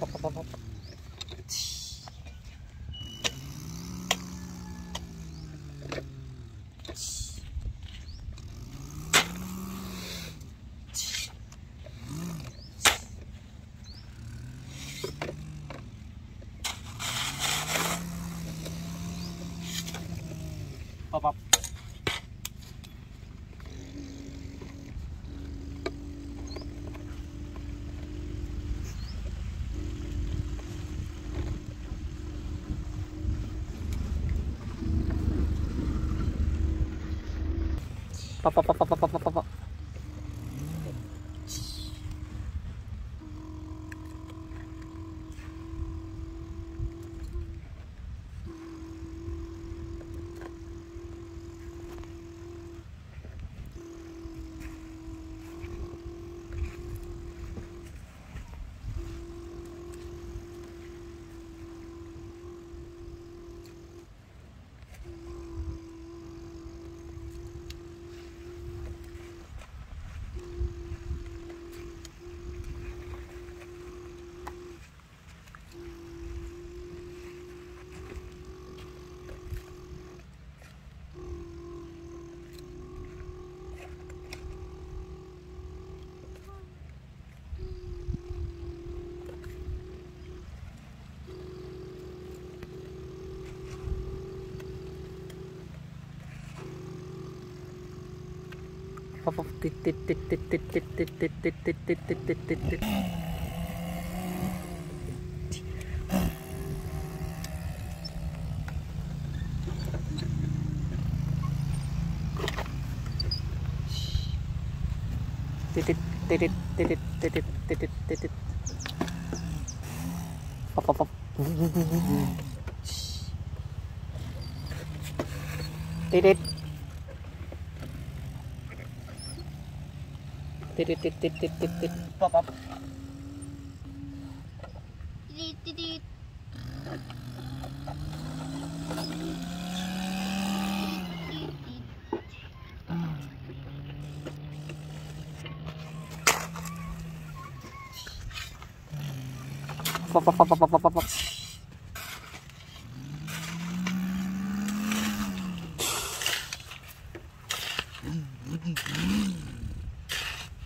hop hop hop hop. パパパパパパパパパ。hafif dit dit dit dit dit dit dit dit dit dit dit dit dit dit dit Didit didit didit didit didit didit. Hop hop hop. Didit. てれてってってってって。パパ。パパパパパパパパ。パうん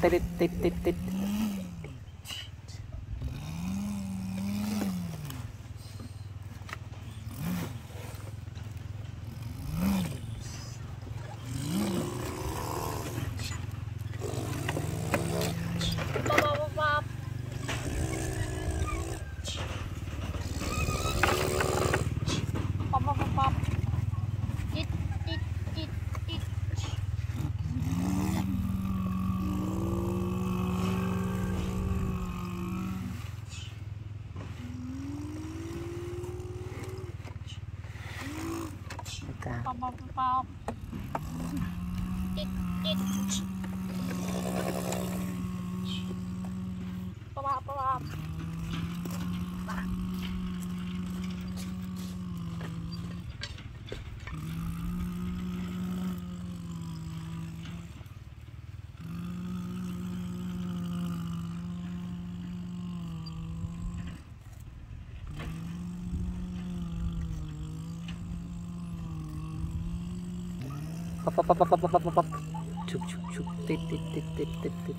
Titit, titit, titit. sakit pelan pelan pop pop pop pop pop pop pop. ชุบชุบชุบติดติดติดติดติดติด